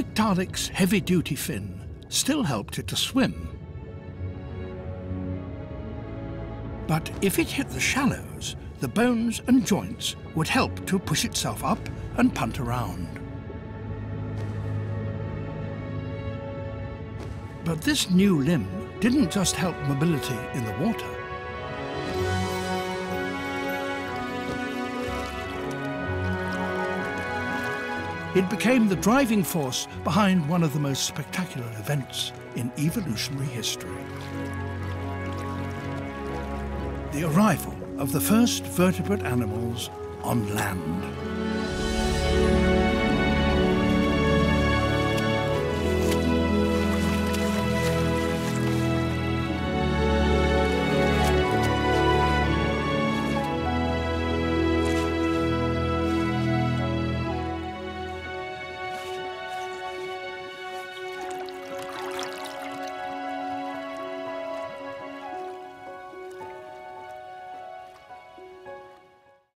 Tiktaalik's heavy-duty fin still helped it to swim. But if it hit the shallows, the bones and joints would help to push itself up and punt around. But this new limb didn't just help mobility in the water. It became the driving force behind one of the most spectacular events in evolutionary history. The arrival of the first vertebrate animals on land.